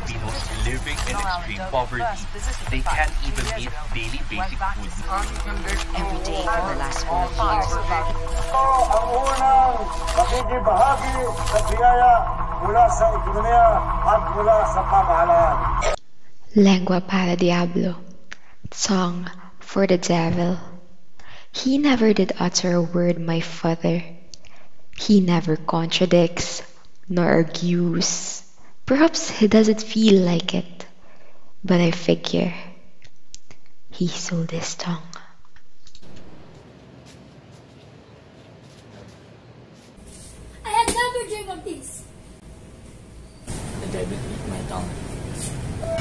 Filipinos living in extreme poverty. They can't even meet daily basic food. Every day for the last four years, Ito ang unang makikibahagi sa biyaya mula sa ekonomiya at mula sa pamahalaan. Lengua para Diablo, song for the devil. He never did utter a word, my father. He never contradicts nor argues. Perhaps he doesn't feel like it, but I figure he sold his tongue. I had never dreamed of this. The devil eat my tongue.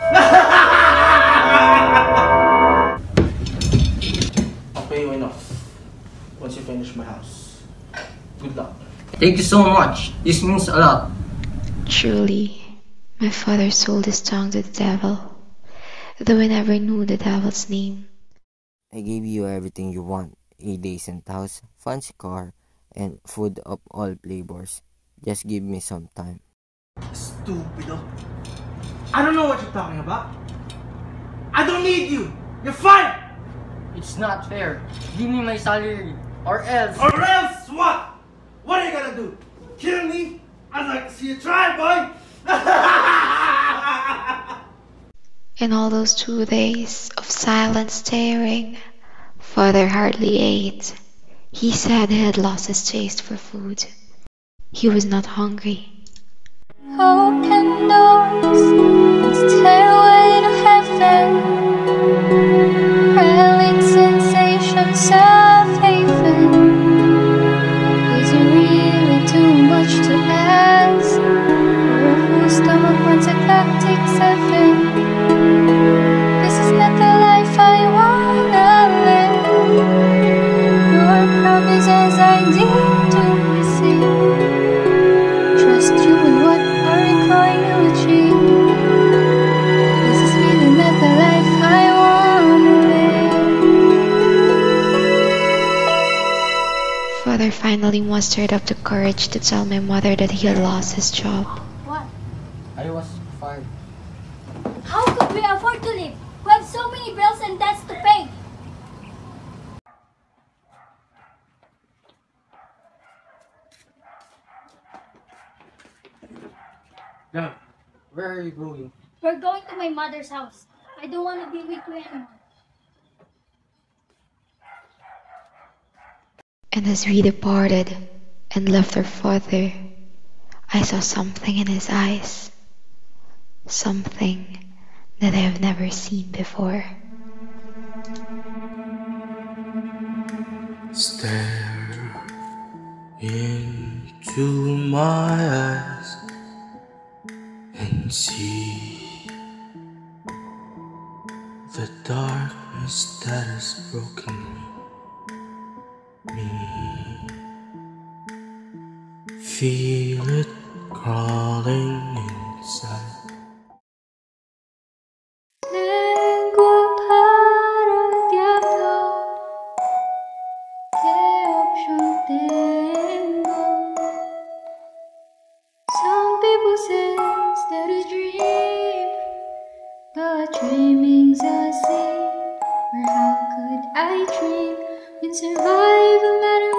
I'll pay you enough once you finish my house. Good luck. Thank you so much. This means a lot. Truly, my father sold his tongue to the devil, though I never knew the devil's name. I gave you everything you want a decent house, fancy car, and food of all flavors. Just give me some time. Stupido. I don't know what you're talking about. I don't need you. You're fired. It's not fair. Give me my salary, or else. Or else what? What are you gonna do? Kill me? I'd like to see you try, boy. In all those two days of silent staring, father hardly ate. He said he had lost his taste for food. He was not hungry. Open doors stairway to heaven. Relic sensations of haven. Is it really too much to ask? A full stomach wants a galactic seven. Live. Father finally mustered up the courage to tell my mother that he had lost his job. What? I was fired. How could we afford to live? We have so many bills and debts to pay. Dad, where are you going? We're going to my mother's house. I don't want to be with you anymore. And as we departed and left our father, I saw something in his eyes. Something that I have never seen before. Stare into my eyes and see the darkness that has broken me. Feel it crawling inside. Some people say that a dream, but dreaming's a sin. Or how could I dream when survival matter